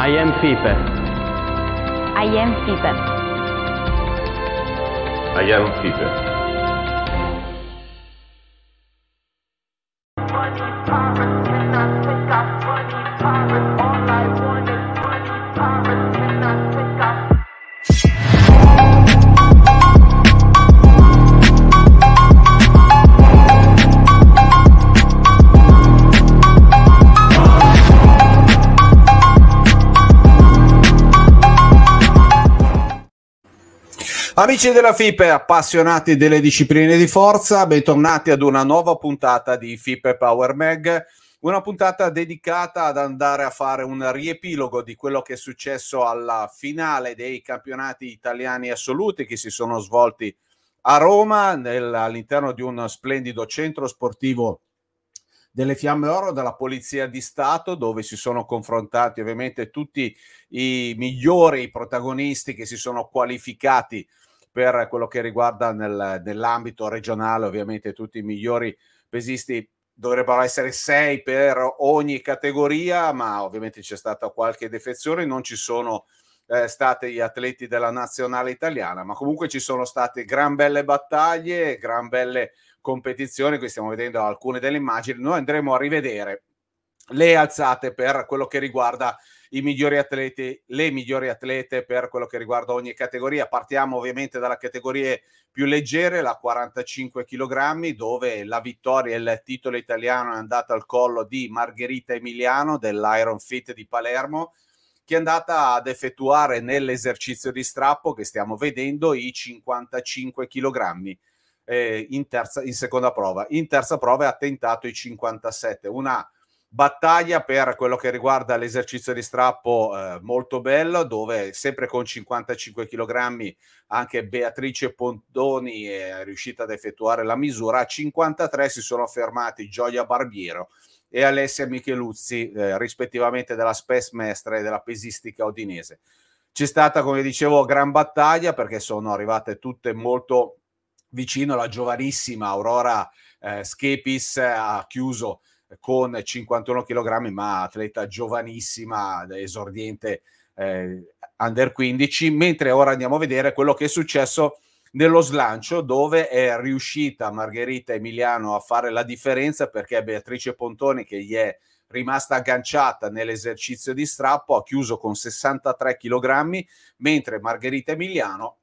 I am Fipe. I am Fipe. I am Fipe. Amici della FIPE, appassionati delle discipline di forza, bentornati ad una nuova puntata di FIPE Power Mag, una puntata dedicata ad andare a fare un riepilogo di quello che è successo alla finale dei campionati italiani assoluti che si sono svolti a Roma nel, all'interno di un splendido centro sportivo delle Fiamme Oro della Polizia di Stato, dove si sono confrontati ovviamente tutti i migliori protagonisti che si sono qualificati per quello che riguarda nel, nell'ambito regionale, ovviamente tutti i migliori pesisti dovrebbero essere sei per ogni categoria, ma ovviamente c'è stata qualche defezione, non ci sono eh, stati gli atleti della nazionale italiana, ma comunque ci sono state gran belle battaglie, gran belle competizioni, qui stiamo vedendo alcune delle immagini, noi andremo a rivedere le alzate per quello che riguarda i migliori atleti, le migliori atlete per quello che riguarda ogni categoria. Partiamo ovviamente dalla categoria più leggere, la 45 kg, dove la vittoria e il titolo italiano è andato al collo di Margherita Emiliano dell'Iron Fit di Palermo, che è andata ad effettuare nell'esercizio di strappo che stiamo vedendo i 55 kg. Eh, in, terza, in seconda prova. In terza prova ha tentato i 57, una battaglia per quello che riguarda l'esercizio di strappo eh, molto bello dove sempre con 55 kg anche Beatrice Pontoni è riuscita ad effettuare la misura. A 53 si sono fermati Gioia Barbiero e Alessia Micheluzzi eh, rispettivamente della Spes Mestre e della pesistica odinese c'è stata come dicevo gran battaglia perché sono arrivate tutte molto vicino. La giovanissima Aurora eh, Schepis ha chiuso con 51 kg, ma atleta giovanissima, esordiente eh, under 15, mentre ora andiamo a vedere quello che è successo nello slancio dove è riuscita Margherita Emiliano a fare la differenza perché Beatrice Pontoni che gli è rimasta agganciata nell'esercizio di strappo ha chiuso con 63 kg mentre Margherita Emiliano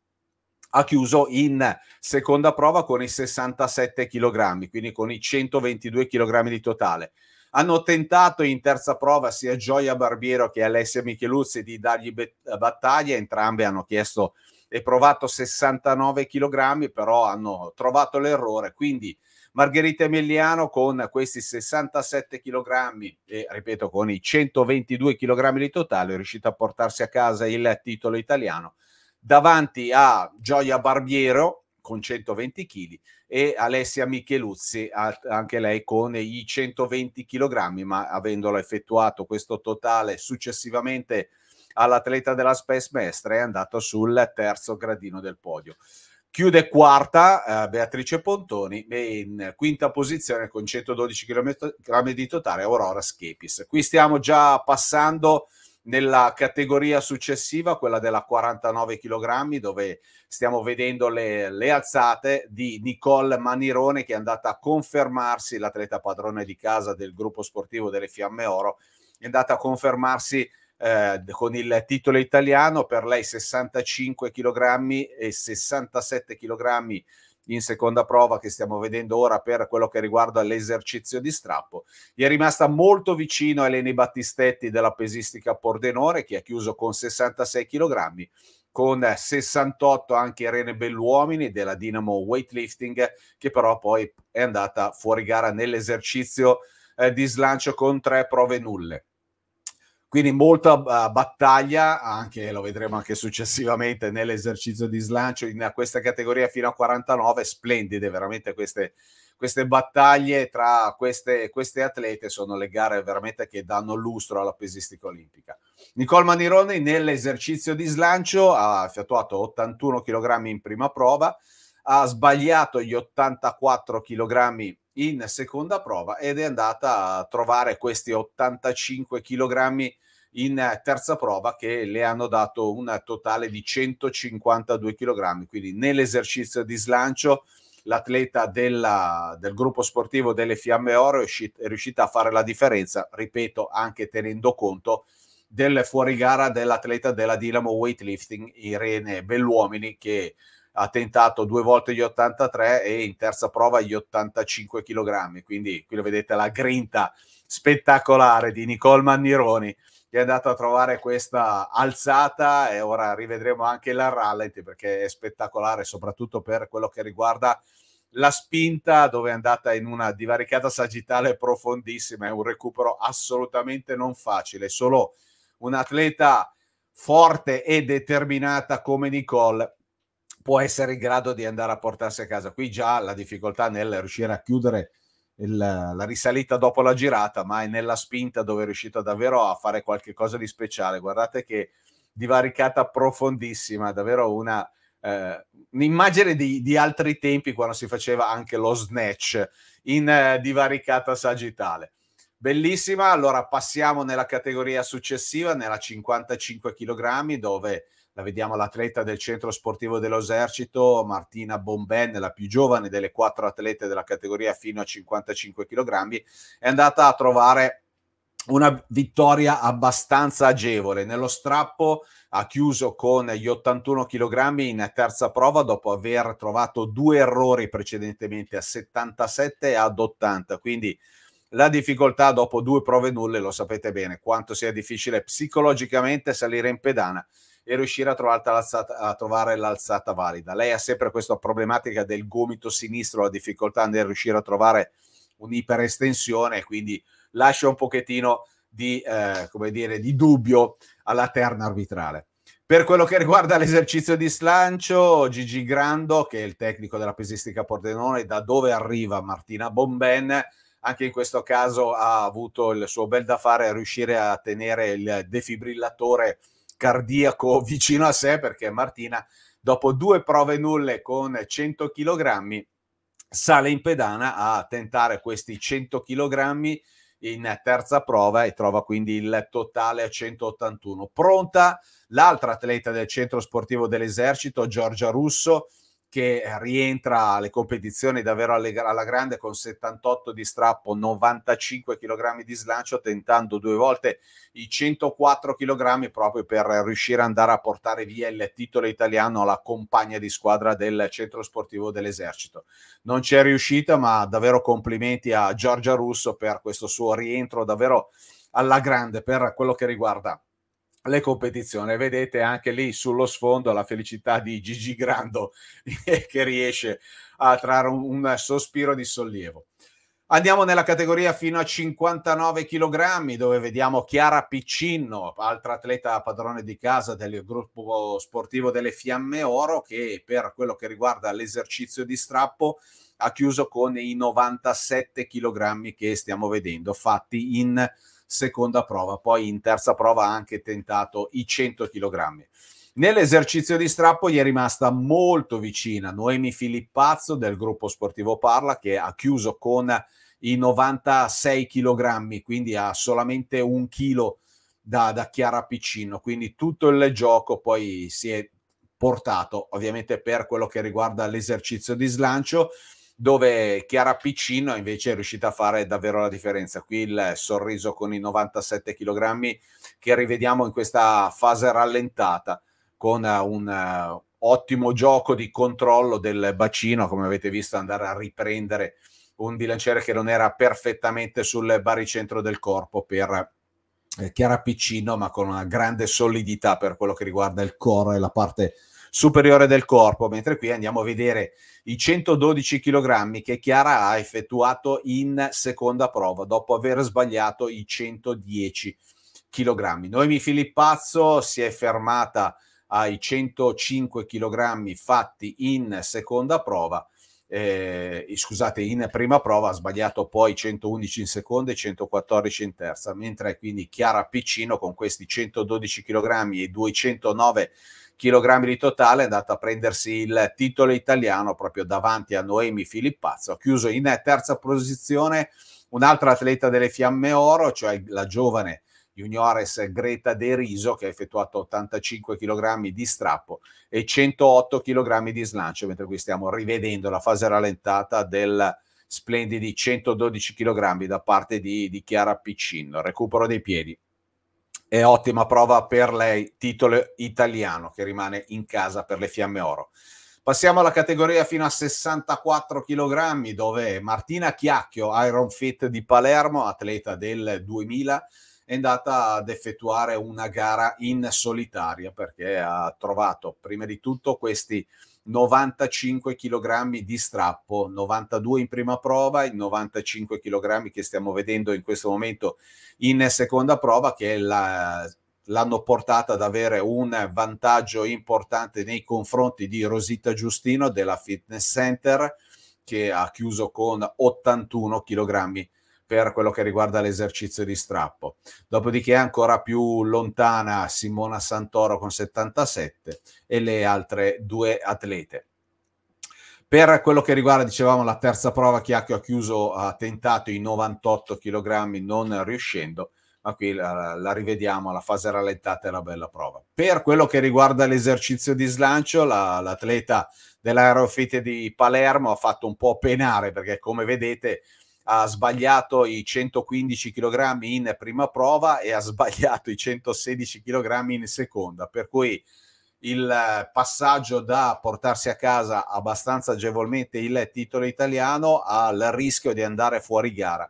ha chiuso in seconda prova con i 67 kg, quindi con i 122 kg di totale. Hanno tentato in terza prova sia Gioia Barbiero che Alessia Micheluzzi di dargli battaglia, entrambe hanno chiesto e provato 69 kg, però hanno trovato l'errore, quindi Margherita Emiliano con questi 67 kg e ripeto con i 122 kg di totale è riuscita a portarsi a casa il titolo italiano davanti a Gioia Barbiero con 120 kg e Alessia Micheluzzi, anche lei con i 120 kg, ma avendolo effettuato questo totale successivamente all'atleta della Space Mestre è andato sul terzo gradino del podio. Chiude quarta eh, Beatrice Pontoni e in quinta posizione con 112 kg di totale Aurora Schepis. Qui stiamo già passando nella categoria successiva, quella della 49 kg, dove stiamo vedendo le, le, alzate di Nicole Manirone, che è andata a confermarsi, l'atleta padrone di casa del gruppo sportivo delle Fiamme Oro, è andata a confermarsi eh, con il titolo italiano, per lei 65 kg e 67 kg in seconda prova che stiamo vedendo ora per quello che riguarda l'esercizio di strappo. Gli è rimasta molto vicino Eleni Battistetti della pesistica Pordenone che ha chiuso con 66 kg con 68 anche Irene Belluomini della Dinamo Weightlifting che però poi è andata fuori gara nell'esercizio eh, di slancio con tre prove nulle. Quindi molta uh, battaglia, anche lo vedremo anche successivamente nell'esercizio di slancio in questa categoria fino a 49, splendide veramente queste, queste battaglie tra queste, queste, atlete, sono le gare veramente che danno lustro alla pesistica olimpica. Nicole Manironi nell'esercizio di slancio ha effettuato 81 kg in prima prova, ha sbagliato gli 84 kg in seconda prova ed è andata a trovare questi 85 kg in terza prova che le hanno dato un totale di 152 kg, quindi nell'esercizio di slancio l'atleta della, del gruppo sportivo delle Fiamme Oro è, uscita, è riuscita a fare la differenza, ripeto, anche tenendo conto del fuorigara dell'atleta della Dinamo Weightlifting Irene Belluomini che ha tentato due volte gli 83 e in terza prova gli 85 kg. Quindi qui lo vedete la grinta spettacolare di Nicole Mannironi che è andato a trovare questa alzata e ora rivedremo anche la rallenti perché è spettacolare soprattutto per quello che riguarda la spinta dove è andata in una divaricata sagittale profondissima è un recupero assolutamente non facile solo un atleta forte e determinata come Nicole può essere in grado di andare a portarsi a casa qui già la difficoltà nel riuscire a chiudere il, la risalita dopo la girata, ma è nella spinta dove è riuscito davvero a fare qualche cosa di speciale. Guardate che divaricata profondissima, davvero una, eh, un'immagine di, di, altri tempi quando si faceva anche lo snatch in eh, divaricata sagittale. Bellissima, allora passiamo nella categoria successiva, nella 55 kg, dove la vediamo l'atleta del centro sportivo dell'esercito, Martina Bomben, la più giovane delle quattro atlete della categoria fino a 55 kg, è andata a trovare una vittoria abbastanza agevole. Nello strappo ha chiuso con gli 81 kg in terza prova dopo aver trovato due errori precedentemente a 77 e ad 80, quindi la difficoltà dopo due prove nulle, lo sapete bene, quanto sia difficile psicologicamente salire in pedana e riuscire a, a, trovare l'alzata valida. Lei ha sempre questa problematica del gomito sinistro, la difficoltà nel riuscire a trovare un'iperestensione, quindi lascia un pochettino di, eh, come dire, di dubbio alla terna arbitrale. Per quello che riguarda l'esercizio di slancio, Gigi Grando, che è il tecnico della pesistica Pordenone, da dove arriva Martina Bomben, anche in questo caso ha avuto il suo bel da fare a riuscire a tenere il defibrillatore cardiaco vicino a sé perché Martina dopo due prove nulle con 100 kg sale in pedana a tentare questi 100 kg in terza prova e trova quindi il totale a 181. Pronta l'altra atleta del centro sportivo dell'esercito, Giorgia Russo, che rientra alle competizioni davvero alla grande con 78 di strappo, 95 kg di slancio, tentando due volte i 104 kg proprio per riuscire ad andare a portare via il titolo italiano alla compagna di squadra del centro sportivo dell'esercito. Non ci è riuscita, ma davvero complimenti a Giorgia Russo per questo suo rientro davvero alla grande per quello che riguarda le competizioni. Vedete anche lì sullo sfondo la felicità di Gigi Grando che riesce a trarre un, un, sospiro di sollievo. Andiamo nella categoria fino a 59 kg dove vediamo Chiara Piccinno, altra atleta padrone di casa del gruppo sportivo delle Fiamme Oro che per quello che riguarda l'esercizio di strappo ha chiuso con i 97 kg che stiamo vedendo fatti in seconda prova, poi in terza prova ha anche tentato i 100 kg. Nell'esercizio di strappo gli è rimasta molto vicina Noemi Filippazzo del gruppo sportivo Parla che ha chiuso con i 96 kg, quindi ha solamente un chilo da, da Chiara Piccino, quindi tutto il gioco poi si è portato ovviamente per quello che riguarda l'esercizio di slancio dove Chiara Piccino invece è riuscita a fare davvero la differenza. Qui il sorriso con i 97 kg che rivediamo in questa fase rallentata con un uh, ottimo gioco di controllo del bacino, come avete visto andare a riprendere un bilanciere che non era perfettamente sul baricentro del corpo per eh, Chiara Piccino, ma con una grande solidità per quello che riguarda il core e la parte superiore del corpo, mentre qui andiamo a vedere i 112 kg che Chiara ha effettuato in seconda prova dopo aver sbagliato i 110 kg. Noemi Filippazzo si è fermata ai 105 kg fatti in seconda prova. Eh, scusate, in prima prova ha sbagliato poi 111 in seconda e 114 in terza, mentre quindi Chiara Piccino con questi 112 kg e 209 kg di totale, è andata a prendersi il titolo italiano proprio davanti a Noemi Filippazzo. Chiuso in terza posizione un'altra atleta delle Fiamme Oro, cioè la giovane juniores Greta De Riso che ha effettuato 85 kg di strappo e 108 kg di slancio, mentre qui stiamo rivedendo la fase rallentata del splendidi 112 kg da parte di, di Chiara Piccino. Recupero dei piedi. È ottima prova per lei, titolo italiano che rimane in casa per le Fiamme Oro. Passiamo alla categoria fino a 64 kg dove Martina Chiacchio, Iron Fit di Palermo, atleta del 2000, è andata ad effettuare una gara in solitaria perché ha trovato prima di tutto questi 95 kg di strappo, 92 in prima prova, i 95 kg che stiamo vedendo in questo momento in seconda prova che la, l'hanno portata ad avere un vantaggio importante nei confronti di Rosita Giustino della Fitness Center che ha chiuso con 81 kg per quello che riguarda l'esercizio di strappo. Dopodiché ancora più lontana Simona Santoro con 77 e le altre due atlete. Per quello che riguarda, dicevamo, la terza prova, Chiacchio ha chiuso, ha tentato i 98 kg non riuscendo, ma qui la, la rivediamo, la fase rallentata è una bella prova. Per quello che riguarda l'esercizio di slancio, la, l'atleta dell'Aerofit di Palermo ha fatto un po' penare perché come vedete ha sbagliato i 115 kg in prima prova e ha sbagliato i 116 kg in seconda, per cui il passaggio da portarsi a casa abbastanza agevolmente il titolo italiano al rischio di andare fuori gara.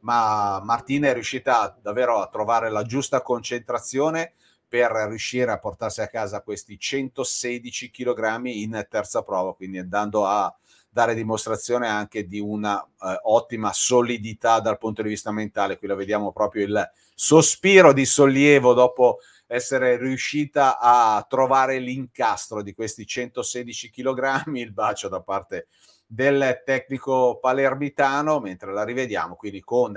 Ma Martina è riuscita davvero a trovare la giusta concentrazione per riuscire a portarsi a casa questi 116 kg in terza prova, quindi andando a dare dimostrazione anche di una eh, ottima solidità dal punto di vista mentale. Qui la vediamo proprio il sospiro di sollievo dopo essere riuscita a trovare l'incastro di questi 116 kg, il bacio da parte del tecnico palermitano, mentre la rivediamo quindi con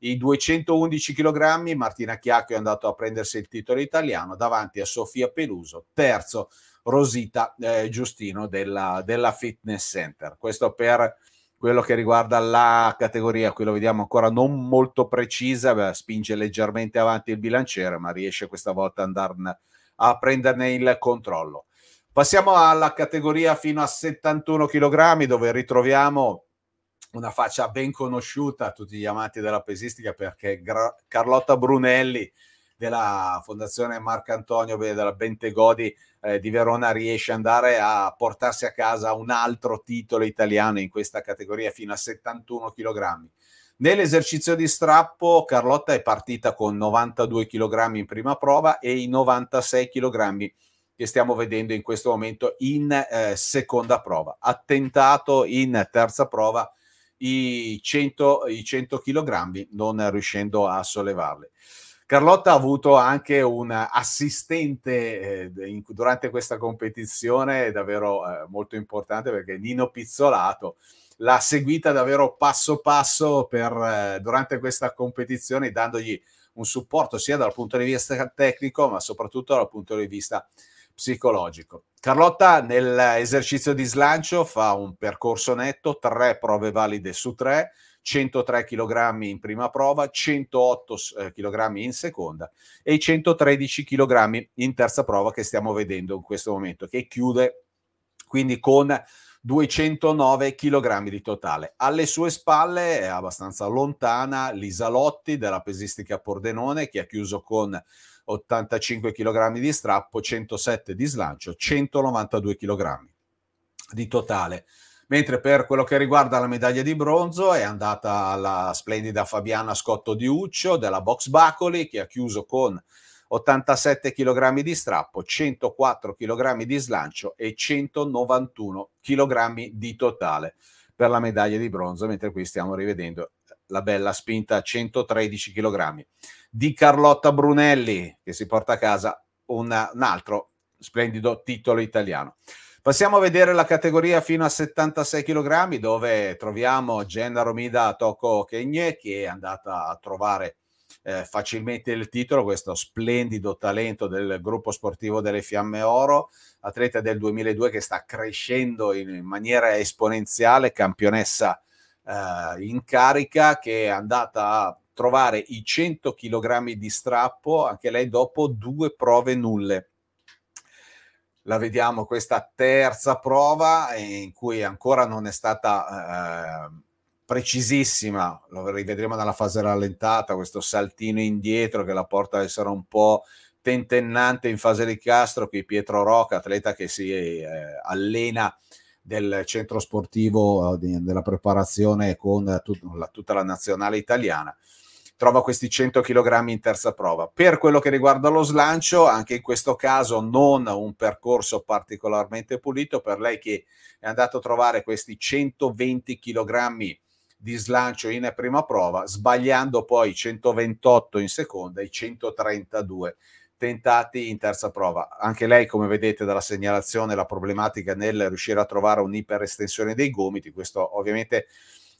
i 211 kg, Martina Chiacchio è andato a prendersi il titolo italiano davanti a Sofia Peluso, terzo Rosita eh, Giustino della, della Fitness Center. Questo per quello che riguarda la categoria, qui lo vediamo ancora non molto precisa, beh, spinge leggermente avanti il bilanciere, ma riesce questa volta ad andarne a prenderne il controllo. Passiamo alla categoria fino a 71 kg, dove ritroviamo una faccia ben conosciuta a tutti gli amanti della pesistica perché Gra- Carlotta Brunelli della Fondazione Marcantonio della Bentegodi eh, di Verona riesce ad andare a portarsi a casa un altro titolo italiano in questa categoria fino a 71 kg. Nell'esercizio di strappo Carlotta è partita con 92 kg in prima prova e i 96 kg che stiamo vedendo in questo momento in eh, seconda prova. Ha tentato in terza prova i 100, i 100 kg non riuscendo a sollevarle. Carlotta ha avuto anche un assistente eh, in, durante questa competizione davvero eh, molto importante perché Nino Pizzolato l'ha seguita davvero passo passo per, eh, durante questa competizione dandogli un supporto sia dal punto di vista tecnico ma soprattutto dal punto di vista psicologico. Carlotta nell'esercizio di slancio fa un percorso netto, tre prove valide su tre, 103 kg in prima prova, 108 kg eh, in seconda e i 113 kg in terza prova che stiamo vedendo in questo momento, che chiude quindi con 209 kg di totale. Alle sue spalle è abbastanza lontana Lisa Lotti della pesistica Pordenone che ha chiuso con 85 kg di strappo, 107 di slancio, 192 kg di totale mentre per quello che riguarda la medaglia di bronzo è andata la splendida Fabiana Scotto di Uccio della Box Bacoli che ha chiuso con 87 kg di strappo, 104 kg di slancio e 191 kg di totale per la medaglia di bronzo, mentre qui stiamo rivedendo la bella spinta a 113 kg di Carlotta Brunelli che si porta a casa una, un altro splendido titolo italiano. Passiamo a vedere la categoria fino a 76 kg dove troviamo Jenna Romida Toko Kenye che è andata a trovare eh, facilmente il titolo, questo splendido talento del gruppo sportivo delle Fiamme Oro, atleta del 2002 che sta crescendo in maniera esponenziale, campionessa eh, in carica che è andata a trovare i 100 kg di strappo, anche lei dopo due prove nulle. La vediamo questa terza prova in cui ancora non è stata eh, precisissima, lo rivedremo nella fase rallentata, questo saltino indietro che la porta ad essere un po' tentennante in fase di castro, qui Pietro Roca, atleta che si eh, allena del centro sportivo di, della preparazione con tut, la, tutta la nazionale italiana trova questi 100 kg in terza prova. Per quello che riguarda lo slancio, anche in questo caso non un percorso particolarmente pulito per lei che è andato a trovare questi 120 kg di slancio in prima prova, sbagliando poi 128 in seconda e 132 tentati in terza prova. Anche lei, come vedete dalla segnalazione, la problematica nel riuscire a trovare un'iperestensione dei gomiti, questo ovviamente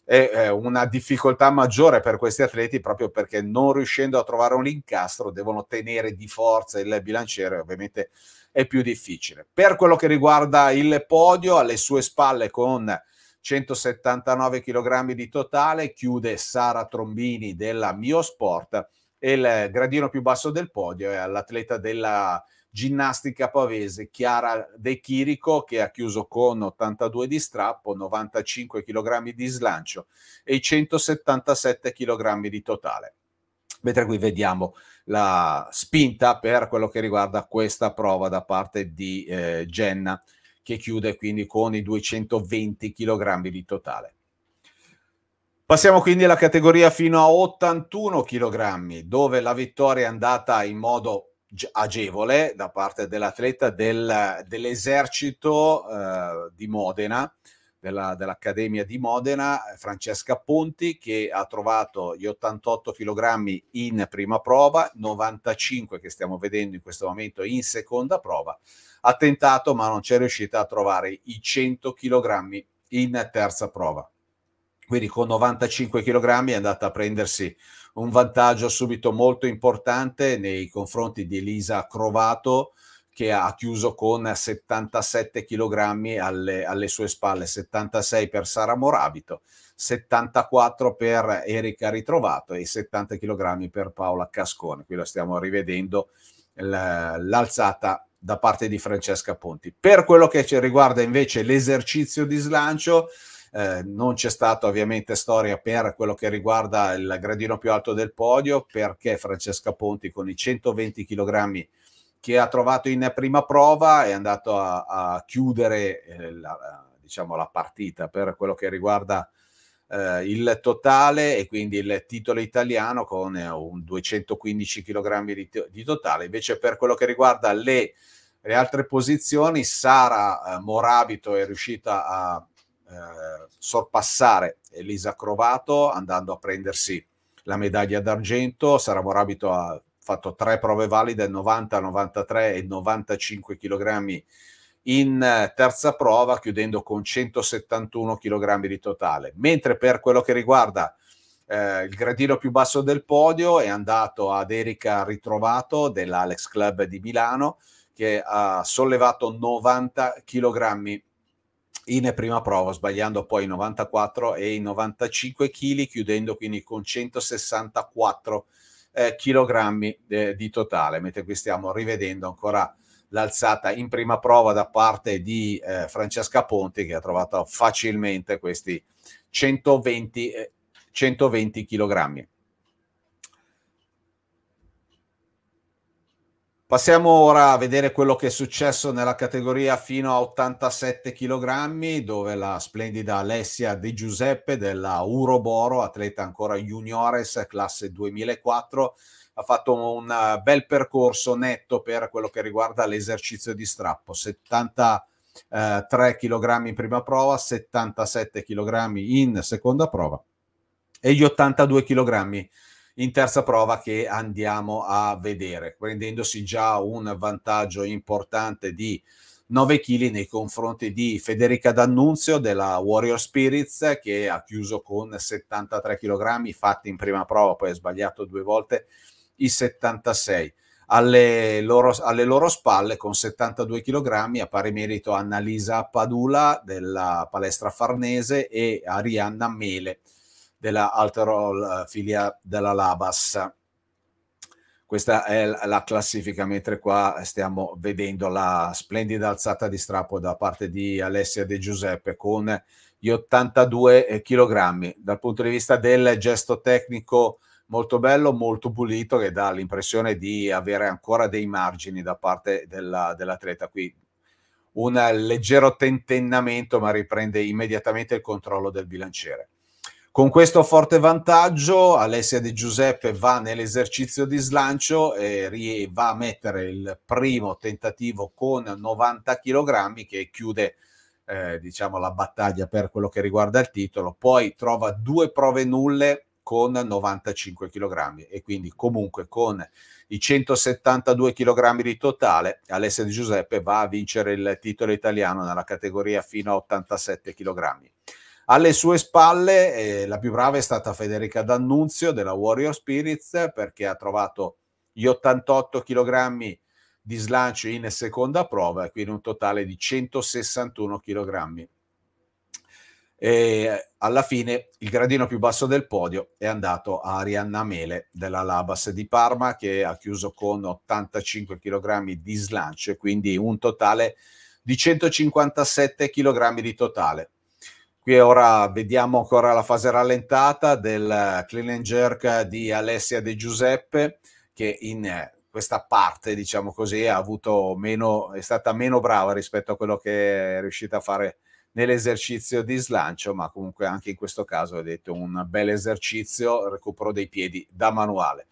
è una difficoltà maggiore per questi atleti proprio perché non riuscendo a trovare un incastro devono tenere di forza il bilanciere, ovviamente è più difficile. Per quello che riguarda il podio, alle sue spalle con 179 kg di totale, chiude Sara Trombini della Mio Sport e il gradino più basso del podio è l'atleta della ginnastica pavese Chiara De Chirico che ha chiuso con 82 di strappo, 95 kg di slancio e 177 kg di totale. Mentre qui vediamo la spinta per quello che riguarda questa prova da parte di eh, Jenna che chiude quindi con i 220 kg di totale. Passiamo quindi alla categoria fino a 81 kg, dove la vittoria è andata in modo agevole da parte dell'atleta del, dell'esercito eh, di Modena, della, dell'Accademia di Modena, Francesca Ponti, che ha trovato gli 88 kg in prima prova, 95 che stiamo vedendo in questo momento in seconda prova ha tentato ma non c'è riuscita a trovare i 100 kg in terza prova. Quindi con 95 kg è andata a prendersi un vantaggio subito molto importante nei confronti di Elisa Crovato che ha chiuso con 77 kg alle, alle sue spalle, 76 per Sara Morabito, 74 per Erika Ritrovato e 70 kg per Paola Cascone. Qui lo stiamo rivedendo l'alzata da parte di Francesca Ponti. Per quello che ci riguarda invece l'esercizio di slancio, eh, non c'è stata ovviamente storia per quello che riguarda il gradino più alto del podio, perché Francesca Ponti con i 120 kg che ha trovato in prima prova è andato a, a chiudere eh, la, diciamo, la partita per quello che riguarda eh, il totale e quindi il titolo italiano con eh, un 215 kg di, di, totale. Invece per quello che riguarda le, le altre posizioni, Sara eh, Morabito è riuscita a eh, sorpassare Elisa Crovato andando a prendersi la medaglia d'argento. Sara Morabito ha fatto tre prove valide, 90, 93 e 95 kg in eh, terza prova, chiudendo con 171 kg di totale. Mentre per quello che riguarda eh, il gradino più basso del podio è andato ad Erika Ritrovato dell'Alex Club di Milano, che ha sollevato 90 kg in prima prova, sbagliando poi i 94 e i 95 kg, chiudendo quindi con 164 eh, kg eh, di totale, mentre qui stiamo rivedendo ancora l'alzata in prima prova da parte di eh, Francesca Ponti che ha trovato facilmente questi 120, 120 kg. Passiamo ora a vedere quello che è successo nella categoria fino a 87 kg, dove la splendida Alessia De Giuseppe della Uroboro, atleta ancora juniores, classe 2004, ha fatto un eh, bel percorso netto per quello che riguarda l'esercizio di strappo, 73 kg in prima prova, 77 kg in seconda prova e gli 82 kg in terza prova che andiamo a vedere, prendendosi già un vantaggio importante di 9 kg nei confronti di Federica D'Annunzio della Warrior Spirits che ha chiuso con 73 kg fatti in prima prova, poi ha sbagliato due volte i 76. Alle loro, alle loro spalle con 72 kg a pari merito Annalisa Padula della palestra farnese e Arianna Mele della Alterol filia della Labas. Questa è la classifica, mentre qua stiamo vedendo la splendida alzata di strappo da parte di Alessia De Giuseppe con gli 82 kg. Dal punto di vista del gesto tecnico, molto bello, molto pulito, che dà l'impressione di avere ancora dei margini da parte della, dell'atleta. Qui un leggero tentennamento, ma riprende immediatamente il controllo del bilanciere. Con questo forte vantaggio, Alessia De Giuseppe va nell'esercizio di slancio e va a mettere il primo tentativo con 90 kg che chiude eh, diciamo la battaglia per quello che riguarda il titolo. Poi trova due prove nulle con 95 kg e quindi comunque con i 172 kg di totale Alessia Di Giuseppe va a vincere il titolo italiano nella categoria fino a 87 kg. Alle sue spalle eh, la più brava è stata Federica D'Annunzio della Warrior Spirits perché ha trovato gli 88 kg di slancio in seconda prova quindi un totale di 161 kg. E alla fine il gradino più basso del podio è andato a Arianna Mele della Labas di Parma che ha chiuso con 85 kg di slancio quindi un totale di 157 kg di totale. Qui ora vediamo ancora la fase rallentata del clean and jerk di Alessia De Giuseppe che in questa parte, diciamo così, meno, è stata meno brava rispetto a quello che è riuscita a fare nell'esercizio di slancio, ma comunque anche in questo caso vedete un bel esercizio, recupero dei piedi da manuale.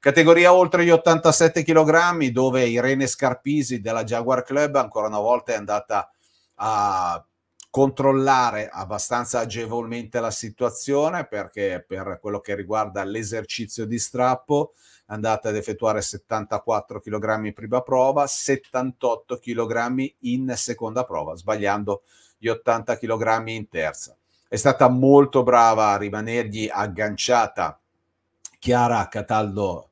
Categoria oltre gli 87 kg dove Irene Scarpisi della Jaguar Club ancora una volta è andata a controllare abbastanza agevolmente la situazione perché per quello che riguarda l'esercizio di strappo è andata ad effettuare 74 kg in prima prova, 78 kg in seconda prova, sbagliando gli 80 kg in terza. È stata molto brava a rimanergli agganciata Chiara Cataldo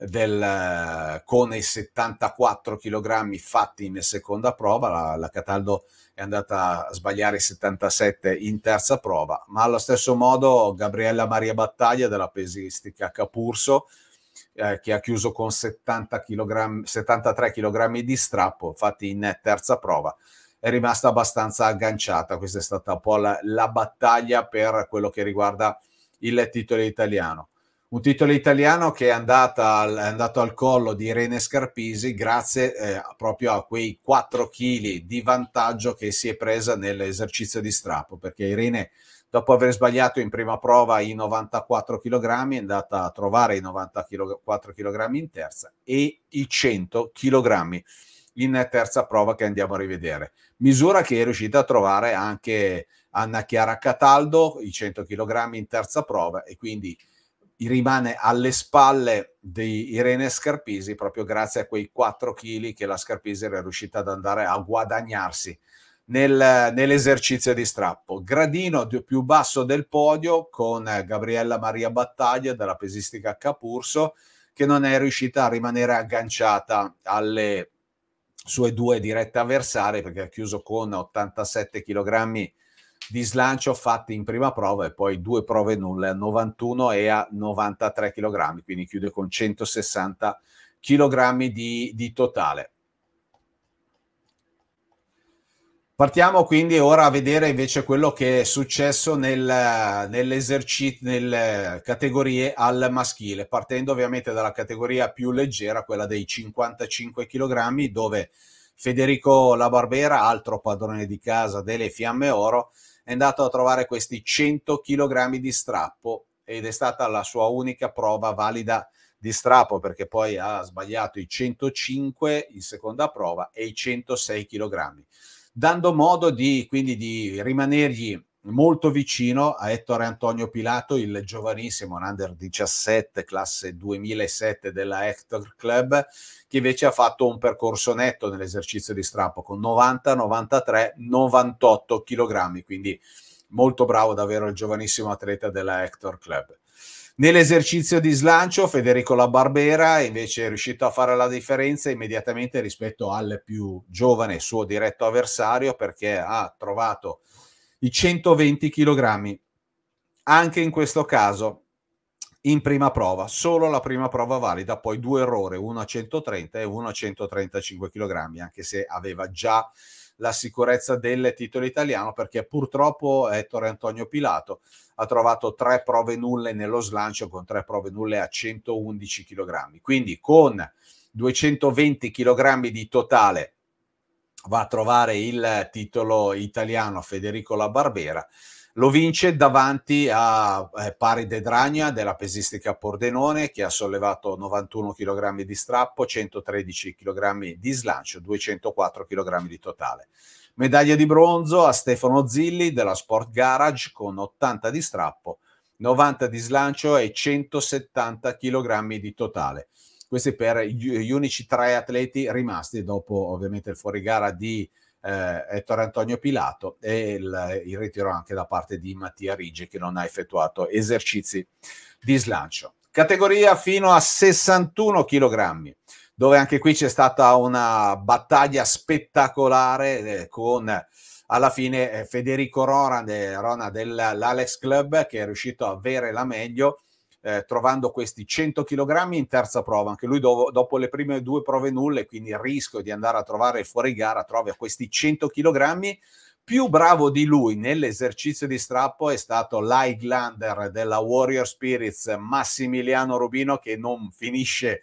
del, con i 74 kg fatti in seconda prova. La, la Cataldo è andata a sbagliare i 77 in terza prova, ma allo stesso modo Gabriella Maria Battaglia della pesistica Capurso eh, che ha chiuso con 70 kg, 73 kg di strappo fatti in terza prova è rimasta abbastanza agganciata questa è stata un po' la, la battaglia per quello che riguarda il titolo italiano un titolo italiano che è, al, è, andato al collo di Irene Scarpisi grazie eh, proprio a quei 4 kg di vantaggio che si è presa nell'esercizio di strappo, perché Irene dopo aver sbagliato in prima prova i 94 kg è andata a trovare i 94 kg in terza e i 100 kg in terza prova che andiamo a rivedere. Misura che è riuscita a trovare anche Anna Chiara Cataldo, i 100 kg in terza prova e quindi rimane alle spalle di Irene Scarpisi proprio grazie a quei 4 kg che la Scarpisi era riuscita ad andare a guadagnarsi nel, nell'esercizio di strappo. Gradino più basso del podio con Gabriella Maria Battaglia della pesistica Capurso che non è riuscita a rimanere agganciata alle sue due dirette avversarie perché ha chiuso con 87 kg di slancio fatti in prima prova e poi due prove nulle a 91 e a 93 kg, quindi chiude con 160 kg di, di totale. Partiamo quindi ora a vedere invece quello che è successo nel, nell'esercizio, nelle categorie al maschile, partendo ovviamente dalla categoria più leggera, quella dei 55 kg, dove Federico La Barbera, altro padrone di casa delle Fiamme Oro, è andato a trovare questi 100 kg di strappo ed è stata la sua unica prova valida di strappo perché poi ha sbagliato i 105 in seconda prova e i 106 kg, dando modo di quindi di rimanergli molto vicino a Ettore Antonio Pilato, il giovanissimo, un under 17, classe 2007 della Hector Club, che invece ha fatto un percorso netto nell'esercizio di strappo con 90, 93, 98 kg, quindi molto bravo davvero il giovanissimo atleta della Hector Club. Nell'esercizio di slancio Federico La Barbera invece è riuscito a fare la differenza immediatamente rispetto al più giovane suo diretto avversario perché ha trovato i 120 kg anche in questo caso in prima prova, solo la prima prova valida, poi due errori, uno a 130 e uno a 135 kg, anche se aveva già la sicurezza del titolo italiano perché purtroppo Ettore Antonio Pilato ha trovato tre prove nulle nello slancio con tre prove nulle a 111 kg. Quindi con 220 kg di totale va a trovare il titolo italiano Federico La Barbera lo vince davanti a eh, Pari De Dragna della pesistica Pordenone che ha sollevato 91 kg di strappo, 113 kg di slancio, 204 kg di totale. Medaglia di bronzo a Stefano Zilli della Sport Garage con 80 di strappo, 90 di slancio e 170 kg di totale. Questi per gli unici tre atleti rimasti dopo ovviamente il fuorigara di eh, Ettore Antonio Pilato e il, il, ritiro anche da parte di Mattia Rigi che non ha effettuato esercizi di slancio. Categoria fino a 61 kg, dove anche qui c'è stata una battaglia spettacolare eh, con alla fine eh, Federico Rona, de, Rona dell'Alex Club che è riuscito a avere la meglio eh, trovando questi 100 kg in terza prova. Anche lui do- dopo le prime due prove nulle, quindi il rischio di andare a trovare fuori gara, trova questi 100 kg. Più bravo di lui nell'esercizio di strappo è stato l'Highlander della Warrior Spirits Massimiliano Rubino che non finisce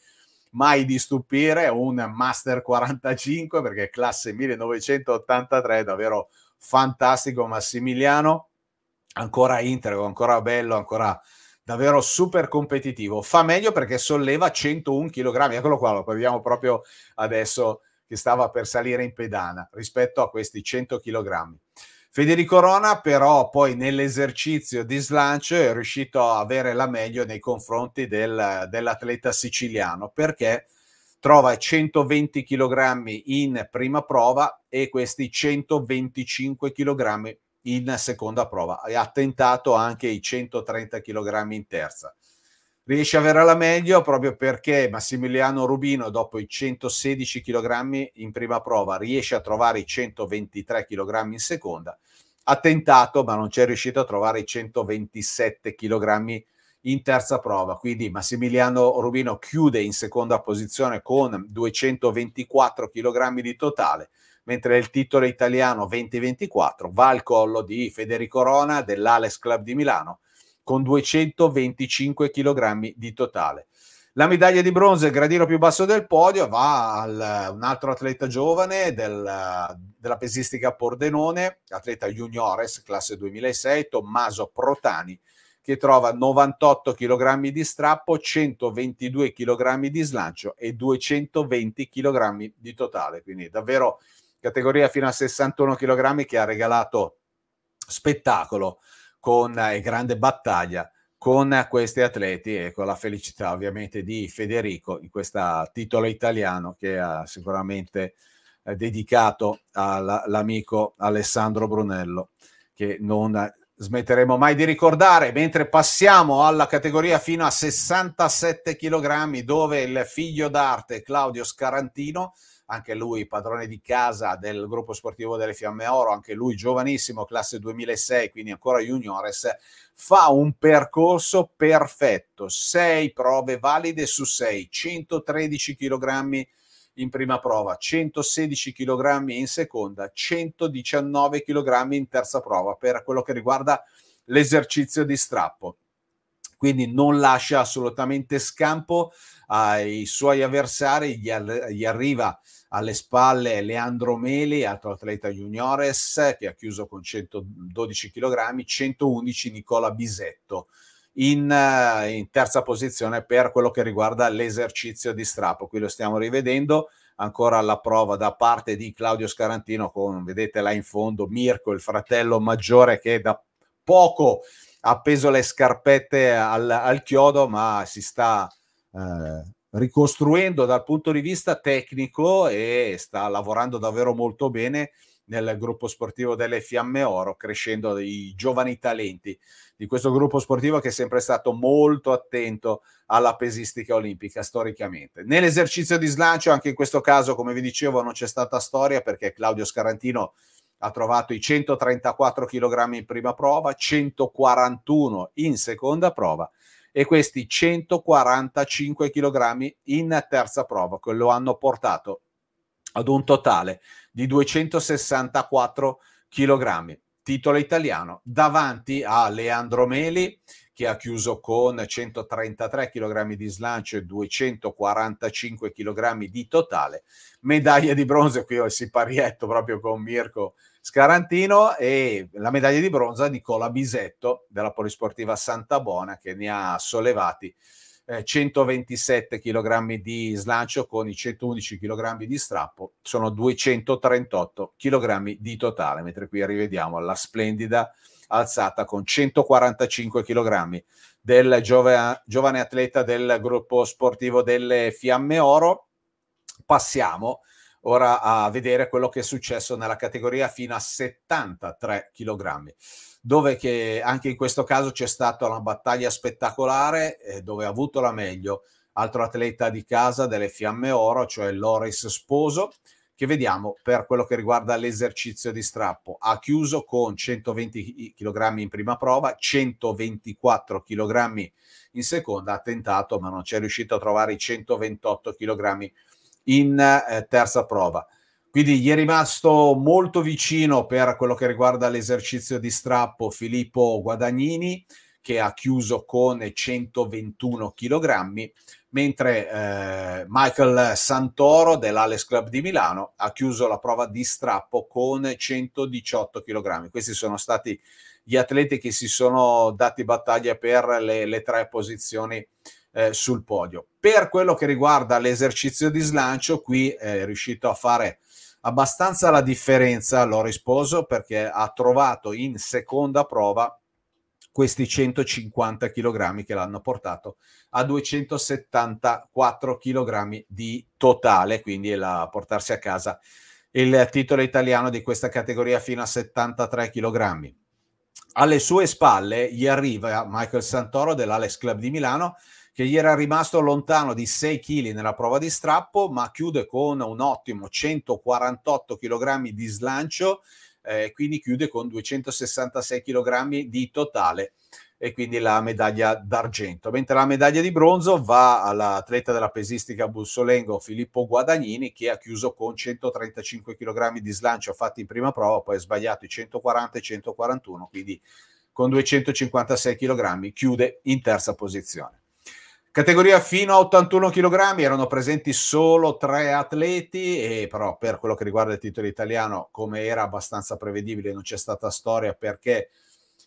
mai di stupire, un Master 45 perché classe 1983, davvero fantastico Massimiliano, ancora integro, ancora bello, ancora davvero super competitivo. Fa meglio perché solleva 101 kg, eccolo qua, lo vediamo proprio adesso che stava per salire in pedana rispetto a questi 100 kg. Federico Rona però poi nell'esercizio di slancio è riuscito a avere la meglio nei confronti del, dell'atleta siciliano perché trova 120 kg in prima prova e questi 125 kg in seconda prova e ha tentato anche i 130 kg in terza. Riesce a avere la meglio proprio perché Massimiliano Rubino, dopo i 116 kg in prima prova, riesce a trovare i 123 kg in seconda. Ha tentato, ma non c'è riuscito a trovare i 127 kg in terza prova. Quindi Massimiliano Rubino chiude in seconda posizione con 224 kg di totale mentre il titolo italiano 2024 va al collo di Federico Rona dell'Ales Club di Milano con 225 kg di totale. La medaglia di bronzo, il gradino più basso del podio, va a un altro atleta giovane del, della pesistica Pordenone, atleta juniores, classe 2006, Tommaso Protani, che trova 98 kg di strappo, 122 kg di slancio e 220 kg di totale. Quindi davvero categoria fino a 61 kg che ha regalato spettacolo con e grande battaglia con questi atleti e con la felicità ovviamente di Federico in questo titolo italiano che ha sicuramente eh, dedicato all'amico Alessandro Brunello che non smetteremo mai di ricordare. Mentre passiamo alla categoria fino a 67 kg dove il figlio d'arte Claudio Scarantino anche lui padrone di casa del gruppo sportivo delle Fiamme Oro, anche lui giovanissimo, classe 2006, quindi ancora juniores, fa un percorso perfetto, sei prove valide su sei, 113 kg in prima prova, 116 kg in seconda, 119 kg in terza prova per quello che riguarda l'esercizio di strappo. Quindi non lascia assolutamente scampo ai suoi avversari, gli, gli arriva alle spalle Leandro Meli, altro atleta juniores che ha chiuso con 112 kg, 111 Nicola Bisetto. In, eh, in, terza posizione per quello che riguarda l'esercizio di strappo. Qui lo stiamo rivedendo ancora alla prova da parte di Claudio Scarantino con, vedete là in fondo, Mirko, il fratello maggiore che da poco ha appeso le scarpette al, al chiodo, ma si sta eh, ricostruendo dal punto di vista tecnico e sta lavorando davvero molto bene nel gruppo sportivo delle Fiamme Oro, crescendo i giovani talenti di questo gruppo sportivo che è sempre stato molto attento alla pesistica olimpica storicamente. Nell'esercizio di slancio, anche in questo caso, come vi dicevo, non c'è stata storia perché Claudio Scarantino ha trovato i 134 kg in prima prova, 141 in seconda prova e questi 145 kg in terza prova, che lo hanno portato ad un totale di 264 kg. Titolo italiano davanti a Leandro Meli che ha chiuso con 133 kg di slancio e 245 kg di totale. Medaglia di bronzo, qui ho il siparietto proprio con Mirko Scarantino e la medaglia di bronzo a Nicola Bisetto della Polisportiva Santa Bona che ne ha sollevati eh, 127 kg di slancio con i 111 kg di strappo, sono 238 kg di totale, mentre qui rivediamo la splendida alzata con 145 kg del giove, giovane atleta del gruppo sportivo delle Fiamme Oro. Passiamo ora a vedere quello che è successo nella categoria fino a 73 kg dove che anche in questo caso c'è stata una battaglia spettacolare eh, dove ha avuto la meglio altro atleta di casa delle Fiamme Oro, cioè Loris Sposo, che vediamo per quello che riguarda l'esercizio di strappo. Ha chiuso con 120 kg in prima prova, 124 kg in seconda, ha tentato ma non c'è riuscito a trovare i 128 kg in eh, terza prova. Quindi gli è rimasto molto vicino per quello che riguarda l'esercizio di strappo Filippo Guadagnini, che ha chiuso con 121 kg, mentre eh, Michael Santoro dell'Ales Club di Milano ha chiuso la prova di strappo con 118 kg. Questi sono stati gli atleti che si sono dati battaglia per le, le tre posizioni eh, sul podio. Per quello che riguarda l'esercizio di slancio, qui è riuscito a fare abbastanza la differenza, l'ho risposo, perché ha trovato in seconda prova questi 150 kg che l'hanno portato a 274 kg di totale, quindi la portarsi a casa il titolo italiano di questa categoria fino a 73 kg. Alle sue spalle gli arriva Michael Santoro dell'Alex Club di Milano che gli era rimasto lontano di 6 kg nella prova di strappo, ma chiude con un ottimo 148 kg di slancio eh, quindi chiude con 266 kg di totale e quindi la medaglia d'argento. Mentre la medaglia di bronzo va all'atleta della pesistica Bussolengo Filippo Guadagnini che ha chiuso con 135 kg di slancio fatti in prima prova, poi ha sbagliato i 140 e 141, quindi con 256 kg chiude in terza posizione. Categoria fino a 81 kg erano presenti solo tre atleti, e però per quello che riguarda il titolo italiano, come era abbastanza prevedibile, non c'è stata storia perché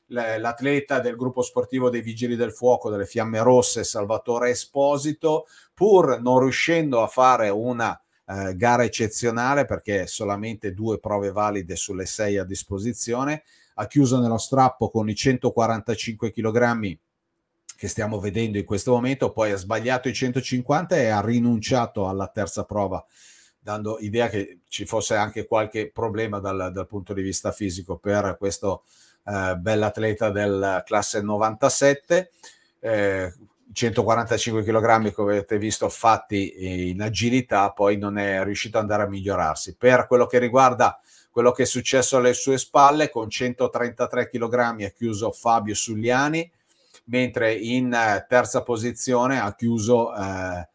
l'atleta del gruppo sportivo dei Vigili del Fuoco delle Fiamme Rosse, Salvatore Esposito, pur non riuscendo a fare una eh, gara eccezionale perché solamente due prove valide sulle sei a disposizione, ha chiuso nello strappo con i 145 kg che stiamo vedendo in questo momento, poi ha sbagliato i 150 e ha rinunciato alla terza prova, dando idea che ci fosse anche qualche problema dal, dal punto di vista fisico per questo eh, bell'atleta del classe 97. Eh, 145 kg come avete visto fatti in agilità poi non è riuscito ad andare a migliorarsi per quello che riguarda quello che è successo alle sue spalle con 133 kg ha chiuso Fabio Sugliani mentre in eh, terza posizione ha chiuso eh,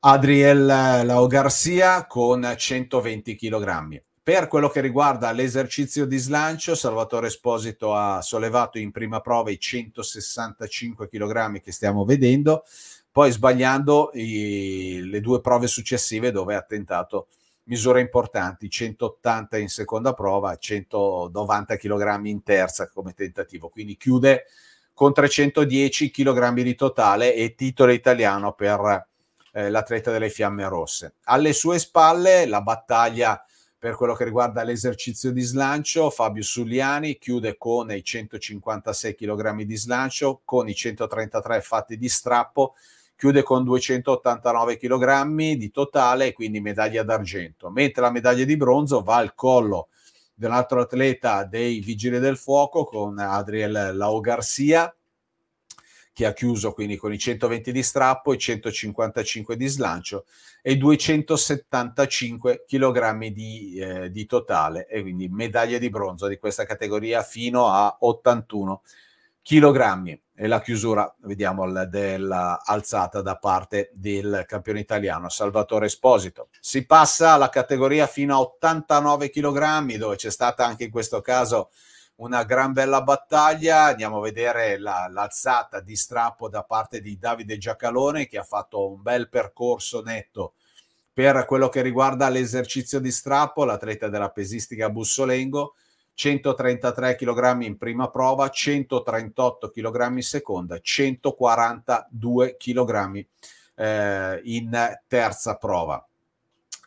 Adriel Lao Garcia con 120 kg. Per quello che riguarda l'esercizio di slancio, Salvatore Esposito ha sollevato in prima prova i 165 kg che stiamo vedendo, poi sbagliando i, le due prove successive dove ha tentato misure importanti, 180 in seconda prova, 190 kg in terza come tentativo, quindi chiude con 310 kg di totale e titolo italiano per eh, l'atleta delle Fiamme Rosse. Alle sue spalle la battaglia per quello che riguarda l'esercizio di slancio, Fabio Suliani chiude con i 156 kg di slancio, con i 133 fatti di strappo, chiude con 289 kg di totale, quindi medaglia d'argento, mentre la medaglia di bronzo va al collo dell'altro atleta dei Vigili del Fuoco con Adriel Lao Garcia che ha chiuso quindi con i 120 di strappo, i 155 di slancio e i 275 kg di, eh, di totale e quindi medaglie di bronzo di questa categoria fino a 81 kg e la chiusura vediamo dell'alzata da parte del campione italiano Salvatore Esposito. Si passa alla categoria fino a 89 kg dove c'è stata anche in questo caso una gran bella battaglia. Andiamo a vedere la, l'alzata di strappo da parte di Davide Giacalone che ha fatto un bel percorso netto per quello che riguarda l'esercizio di strappo, l'atleta della pesistica Bussolengo, 133 kg in prima prova, 138 kg in seconda, 142 kg eh, in terza prova.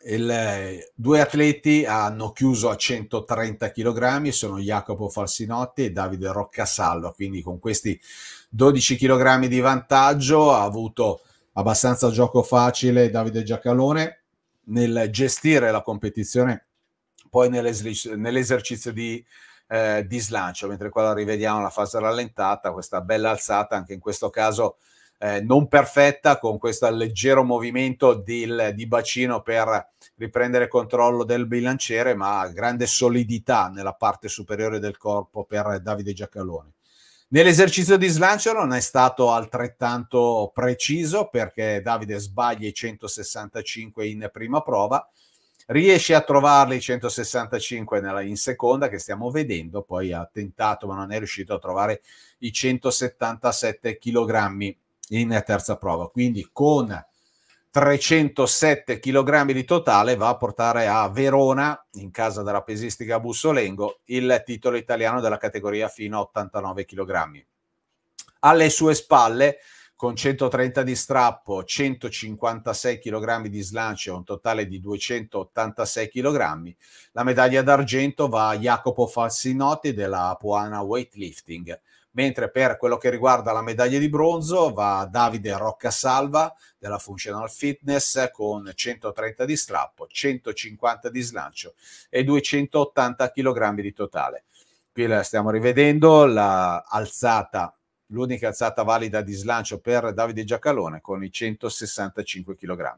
Il, due atleti hanno chiuso a 130 kg, sono Jacopo Falsinotti e Davide Roccasalva, quindi con questi 12 kg di vantaggio ha avuto abbastanza gioco facile Davide Giacalone nel gestire la competizione, poi nell'esercizio di, eh, di slancio, mentre qua rivediamo la fase rallentata, questa bella alzata, anche in questo caso eh, non perfetta con questo leggero movimento di, di bacino per riprendere controllo del bilanciere, ma grande solidità nella parte superiore del corpo per Davide Giacalone. Nell'esercizio di slancio non è stato altrettanto preciso perché Davide sbaglia i 165 in prima prova, riesce a trovarli i 165 nella, in seconda che stiamo vedendo, poi ha tentato ma non è riuscito a trovare i 177 kg in terza prova. Quindi con 307 kg di totale va a portare a Verona, in casa della pesistica Bussolengo, il titolo italiano della categoria fino a 89 kg. Alle sue spalle, con 130 di strappo, 156 kg di slancio, un totale di 286 kg, la medaglia d'argento va a Jacopo Falsinotti della Apuana Weightlifting mentre per quello che riguarda la medaglia di bronzo va Davide Roccasalva della Functional Fitness con 130 di strappo, 150 di slancio e 280 kg di totale. Qui la stiamo rivedendo l'alzata, l'unica alzata valida di slancio per Davide Giacalone con i 165 kg.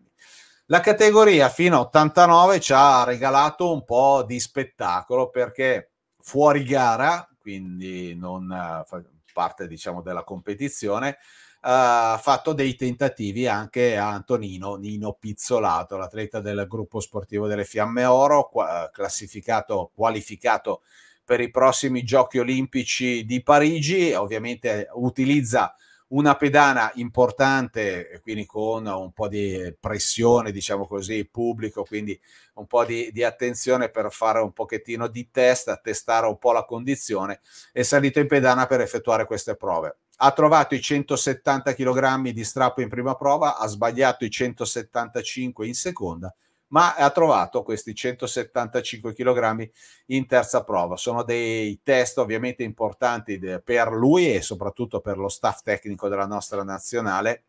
La categoria fino a 89 ci ha regalato un po' di spettacolo perché fuori gara quindi non fa parte diciamo della competizione, ha uh, fatto dei tentativi anche a Antonino Nino Pizzolato, l'atleta del gruppo sportivo delle Fiamme Oro, qua, classificato, qualificato per i prossimi giochi olimpici di Parigi, ovviamente utilizza una pedana importante, quindi con un po' di pressione, diciamo così, pubblico, quindi un po' di, di, attenzione per fare un pochettino di test, testare un po' la condizione, è salito in pedana per effettuare queste prove. Ha trovato i 170 kg di strappo in prima prova, ha sbagliato i 175 in seconda, ma ha trovato questi 175 kg in terza prova. Sono dei test ovviamente importanti per lui e soprattutto per lo staff tecnico della nostra nazionale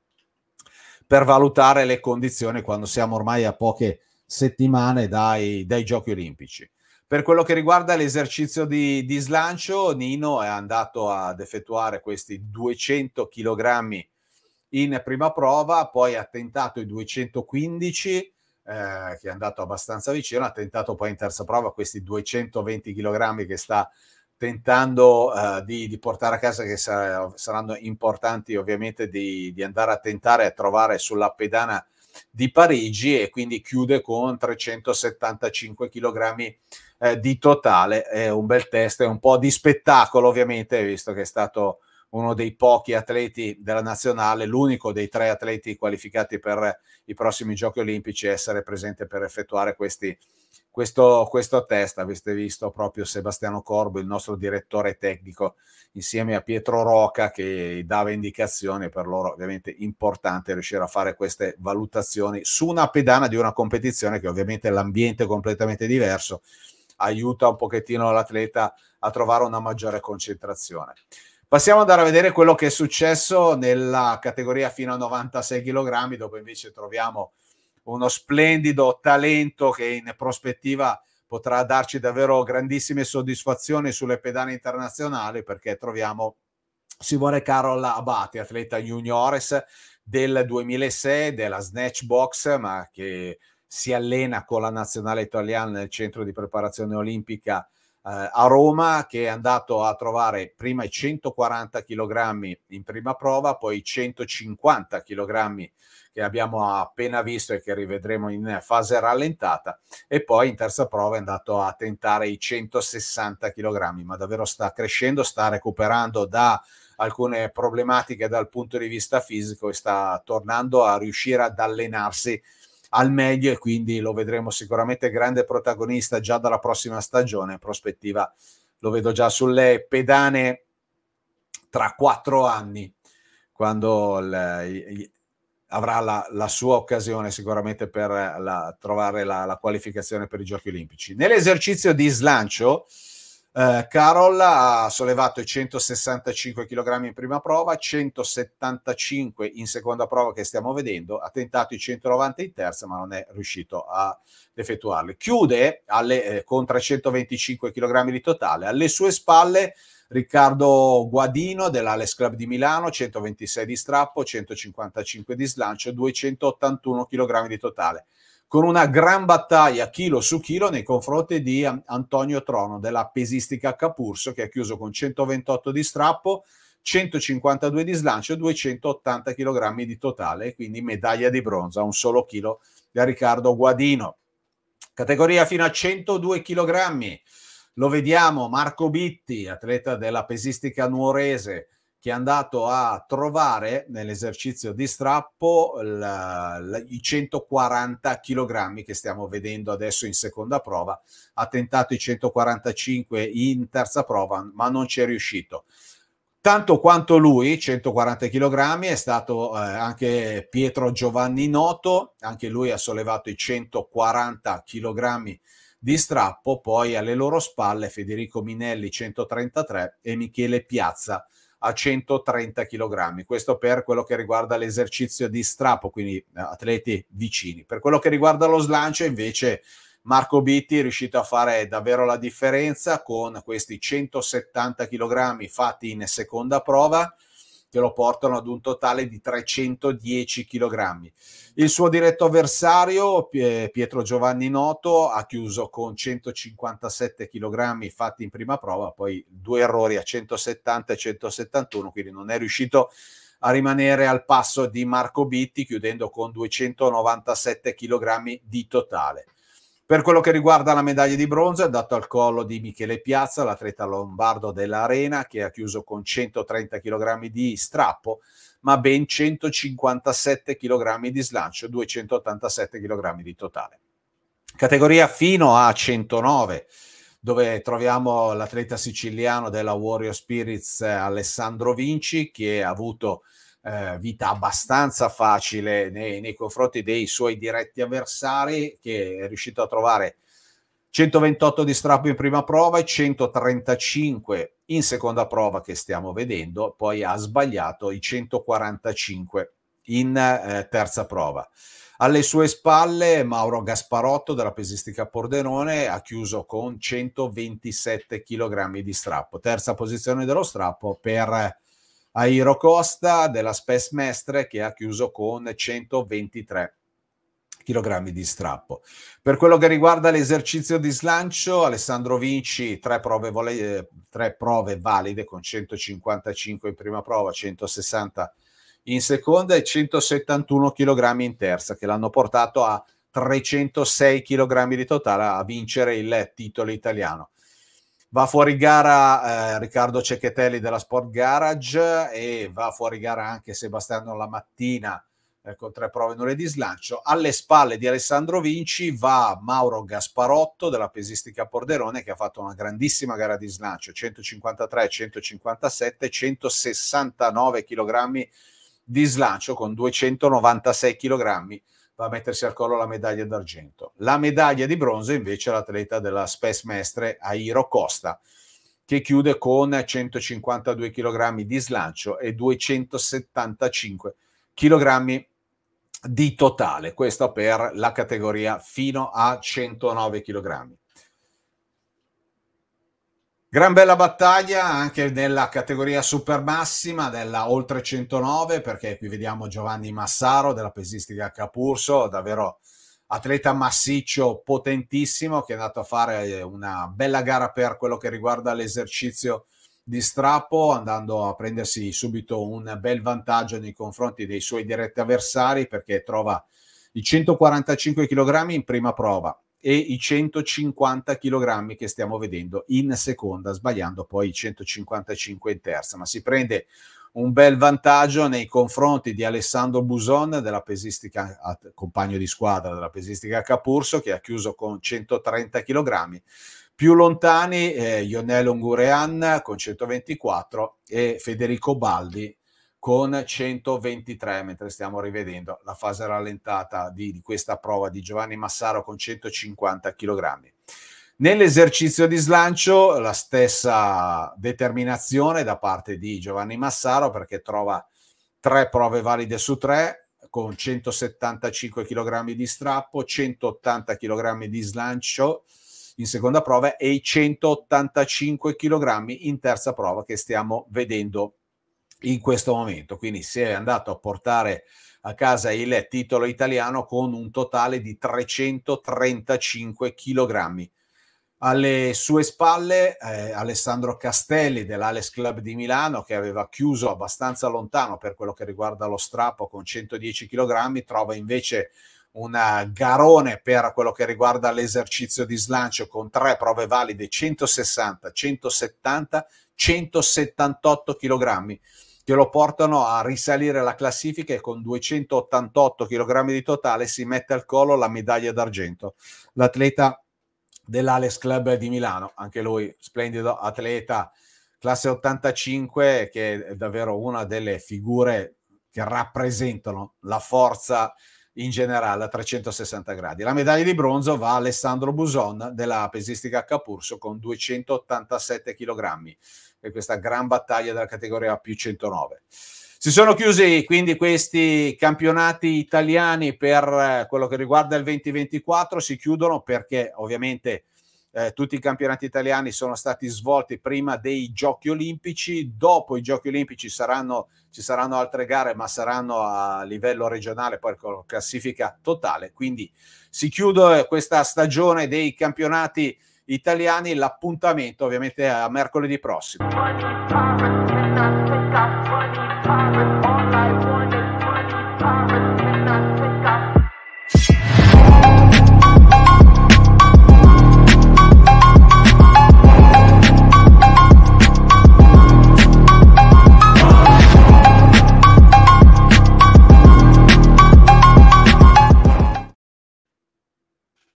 per valutare le condizioni quando siamo ormai a poche settimane dai, dai giochi olimpici. Per quello che riguarda l'esercizio di, di, slancio, Nino è andato ad effettuare questi 200 kg in prima prova, poi ha tentato i 215 eh, che è andato abbastanza vicino, ha tentato poi in terza prova questi 220 kg che sta tentando uh, di, di, portare a casa che sar- saranno importanti ovviamente di, di, andare a tentare a trovare sulla pedana di Parigi e quindi chiude con 375 kg eh, di totale. È un bel test è un po' di spettacolo ovviamente visto che è stato uno dei pochi atleti della nazionale, l'unico dei tre atleti qualificati per i prossimi giochi olimpici essere presente per effettuare questi, questo, questo test. Avete visto proprio Sebastiano Corbo, il nostro direttore tecnico, insieme a Pietro Roca che dava indicazioni per loro ovviamente importante riuscire a fare queste valutazioni su una pedana di una competizione che ovviamente l'ambiente è completamente diverso aiuta un pochettino l'atleta a trovare una maggiore concentrazione. Passiamo ad andare a vedere quello che è successo nella categoria fino a 96 kg, dove invece troviamo uno splendido talento che in prospettiva potrà darci davvero grandissime soddisfazioni sulle pedane internazionali perché troviamo Simone Carol Abate, atleta juniores del 2006 della Snatch Box, ma che si allena con la nazionale italiana nel centro di preparazione olimpica a Roma, che è andato a trovare prima i 140 kg in prima prova, poi i 150 kg che abbiamo appena visto e che rivedremo in fase rallentata e poi in terza prova è andato a tentare i 160 kg, ma davvero sta crescendo, sta recuperando da alcune problematiche dal punto di vista fisico e sta tornando a riuscire ad allenarsi al meglio e quindi lo vedremo sicuramente grande protagonista già dalla prossima stagione, prospettiva lo vedo già sulle pedane tra quattro anni quando il, avrà la, la, sua occasione sicuramente per la, trovare la, la, qualificazione per i giochi olimpici. Nell'esercizio di slancio, eh, Carol ha sollevato i 165 kg in prima prova, 175 in seconda prova che stiamo vedendo, ha tentato i 190 in terza ma non è riuscito a effettuarli. Chiude alle, eh, con 325 kg di totale, alle sue spalle Riccardo Guadino dell'Ales Club di Milano, 126 di strappo, 155 di slancio, 281 kg di totale, con una gran battaglia chilo su chilo nei confronti di Antonio Trono della pesistica Capurso che ha chiuso con 128 di strappo, 152 di slancio, 280 kg di totale, quindi medaglia di bronzo a un solo chilo da Riccardo Guadino. Categoria fino a 102 kg lo vediamo Marco Bitti, atleta della pesistica nuorese, che è andato a trovare nell'esercizio di strappo la, la, i 140 kg che stiamo vedendo adesso in seconda prova. Ha tentato i 145 in terza prova, ma non ci è riuscito. Tanto quanto lui, 140 kg, è stato eh, anche Pietro Giovanni Noto, anche lui ha sollevato i 140 kg di strappo, poi alle loro spalle Federico Minelli 133 e Michele Piazza a 130 kg. Questo per quello che riguarda l'esercizio di strappo, quindi eh, atleti vicini. Per quello che riguarda lo slancio, invece, Marco Bitti è riuscito a fare davvero la differenza con questi 170 kg fatti in seconda prova che lo portano ad un totale di 310 kg. Il suo diretto avversario, Pietro Giovanni Noto, ha chiuso con 157 kg fatti in prima prova, poi due errori a 170 e 171, quindi non è riuscito a rimanere al passo di Marco Bitti, chiudendo con 297 kg di totale. Per quello che riguarda la medaglia di bronzo è dato al collo di Michele Piazza, l'atleta lombardo dell'Arena, che ha chiuso con 130 kg di strappo, ma ben 157 kg di slancio, 287 kg di totale. Categoria fino a 109, dove troviamo l'atleta siciliano della Warrior Spirits Alessandro Vinci, che ha avuto eh, vita abbastanza facile nei, nei, confronti dei suoi diretti avversari, che è riuscito a trovare 128 di strappo in prima prova e 135 in seconda prova che stiamo vedendo, poi ha sbagliato i 145 in eh, terza prova. Alle sue spalle Mauro Gasparotto della pesistica Pordenone ha chiuso con 127 kg di strappo, terza posizione dello strappo per Airo Costa della Spes Mestre che ha chiuso con 123 kg di strappo. Per quello che riguarda l'esercizio di slancio, Alessandro Vinci, tre prove, vole- tre prove valide con 155 in prima prova, 160 in seconda e 171 kg in terza, che l'hanno portato a 306 kg di totale a vincere il titolo italiano. Va fuori gara eh, Riccardo Cecchettelli della Sport Garage e va fuori gara anche Sebastiano La Mattina eh, con tre prove nulle di slancio. Alle spalle di Alessandro Vinci va Mauro Gasparotto della pesistica Porderone che ha fatto una grandissima gara di slancio, 153, 157, 169 kg di slancio con 296 kg va a mettersi al collo la medaglia d'argento. La medaglia di bronzo invece è l'atleta della Spes Mestre Airo Costa, che chiude con 152 kg di slancio e 275 kg di totale, questo per la categoria fino a 109 kg. Gran bella battaglia anche nella categoria super massima della oltre 109 perché qui vediamo Giovanni Massaro della pesistica Capurso, davvero atleta massiccio potentissimo che è andato a fare una bella gara per quello che riguarda l'esercizio di strappo andando a prendersi subito un bel vantaggio nei confronti dei suoi diretti avversari perché trova i 145 kg in prima prova e i 150 kg che stiamo vedendo in seconda, sbagliando poi i 155 in terza, ma si prende un bel vantaggio nei confronti di Alessandro Buson della pesistica, compagno di squadra della pesistica Capurso che ha chiuso con 130 kg. Più lontani eh, Ionel Ungurean con 124 e Federico Baldi con 123, mentre stiamo rivedendo la fase rallentata di, di questa prova di Giovanni Massaro con 150 kg. Nell'esercizio di slancio la stessa determinazione da parte di Giovanni Massaro perché trova tre prove valide su tre con 175 kg di strappo, 180 kg di slancio in seconda prova e i 185 kg in terza prova che stiamo vedendo in questo momento. Quindi si è andato a portare a casa il titolo italiano con un totale di 335 kg. Alle sue spalle eh, Alessandro Castelli dell'Ales Club di Milano che aveva chiuso abbastanza lontano per quello che riguarda lo strappo con 110 kg, trova invece un garone per quello che riguarda l'esercizio di slancio con tre prove valide 160, 170, 178 kg che lo portano a risalire la classifica e con 288 kg di totale si mette al collo la medaglia d'argento. L'atleta dell'Ales Club di Milano, anche lui splendido atleta, classe 85, che è davvero una delle figure che rappresentano la forza in generale a 360 gradi. La medaglia di bronzo va a Alessandro Buson della pesistica Capurso con 287 kg e questa gran battaglia della categoria più 109. Si sono chiusi quindi questi campionati italiani per eh, quello che riguarda il 2024, si chiudono perché ovviamente eh, tutti i campionati italiani sono stati svolti prima dei giochi olimpici, dopo i giochi olimpici saranno, ci saranno altre gare ma saranno a livello regionale poi con classifica totale, quindi si chiude questa stagione dei campionati italiani, l'appuntamento ovviamente a mercoledì prossimo.